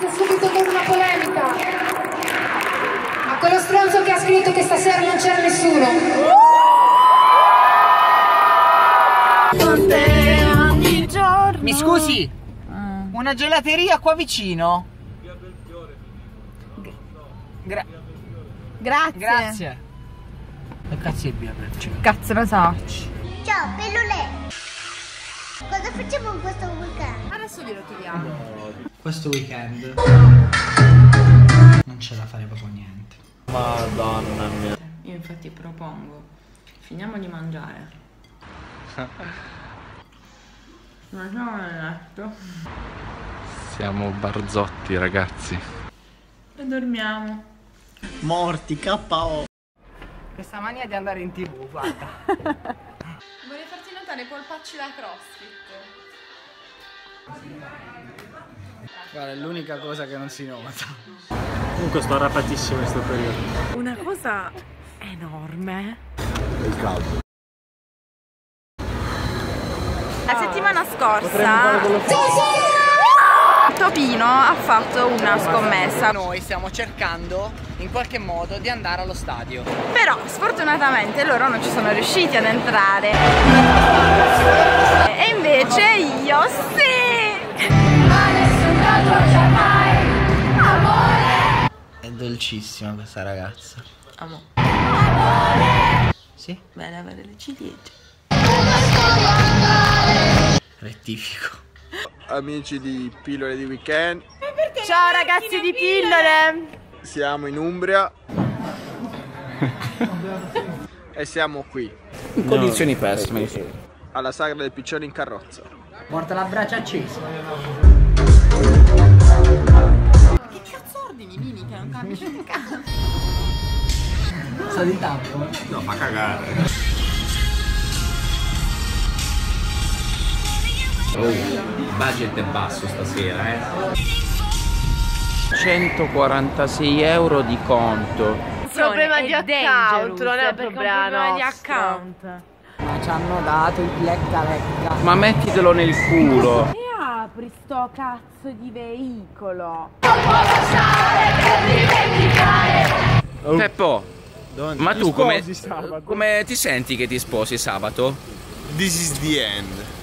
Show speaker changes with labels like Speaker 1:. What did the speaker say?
Speaker 1: Inizio subito con una polemica. A quello stronzo che ha scritto che stasera non c'era nessuno.
Speaker 2: Mi scusi? Una gelateria qua vicino? Gra-
Speaker 3: Grazie.
Speaker 2: grazie. Che cazzo è via Belgio?
Speaker 3: Cazzo lo so.
Speaker 4: Ciao, pillole! Facciamo questo weekend?
Speaker 3: Adesso glielo tiriamo.
Speaker 2: Questo weekend non c'è da fare proprio niente.
Speaker 5: Madonna mia.
Speaker 3: Io infatti propongo, finiamo di mangiare. Mangiamo nel letto
Speaker 5: Siamo barzotti ragazzi.
Speaker 3: e dormiamo.
Speaker 2: Morti, KO. Questa mania di andare in tv, guarda.
Speaker 3: I polpacci da crossfit.
Speaker 2: Guarda, è l'unica cosa che non si nota.
Speaker 6: Comunque sto arrapatissimo in questo periodo.
Speaker 3: Una cosa enorme. La settimana scorsa Topino ha fatto una scommessa.
Speaker 2: Noi stiamo cercando in qualche modo di andare allo stadio.
Speaker 3: Però sfortunatamente loro non ci sono riusciti ad entrare. E invece io sì!
Speaker 2: È dolcissima questa ragazza.
Speaker 3: Amo.
Speaker 2: Sì?
Speaker 3: Bene avere le ciliegie.
Speaker 2: Rettifico.
Speaker 7: Amici di Pillole di Weekend,
Speaker 3: Ciao ragazzi di pillole!
Speaker 7: siamo in Umbria e siamo qui
Speaker 5: In condizioni pessime.
Speaker 7: alla sagra del piccione in carrozza.
Speaker 2: Porta la braccia accesa.
Speaker 3: Che cazzo ordini Mini che non capisci un cazzo?
Speaker 2: Sta di tappo?
Speaker 5: No, fa cagare. Oh, il budget è basso stasera, eh. 146 euro di conto.
Speaker 8: problema di account, non è un problema
Speaker 3: di
Speaker 8: nostro.
Speaker 3: account.
Speaker 2: Ma ci hanno dato il black da lecca.
Speaker 5: Ma mettitelo nel culo.
Speaker 3: E apri sto cazzo di veicolo.
Speaker 5: Peppo, ma tu come, come ti senti che ti sposi sabato?
Speaker 7: This is the end.